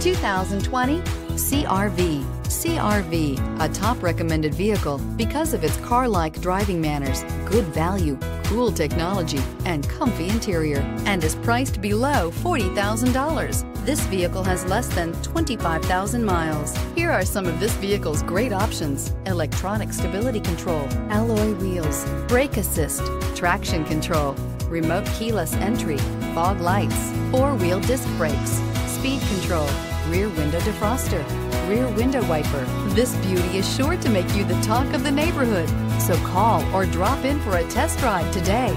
2020 CRV. CRV, a top recommended vehicle because of its car like driving manners, good value, cool technology, and comfy interior, and is priced below $40,000. This vehicle has less than 25,000 miles. Here are some of this vehicle's great options electronic stability control, alloy wheels, brake assist, traction control, remote keyless entry, fog lights, four wheel disc brakes, speed control, rear window defroster, rear window wiper. This beauty is sure to make you the talk of the neighborhood. So call or drop in for a test drive today.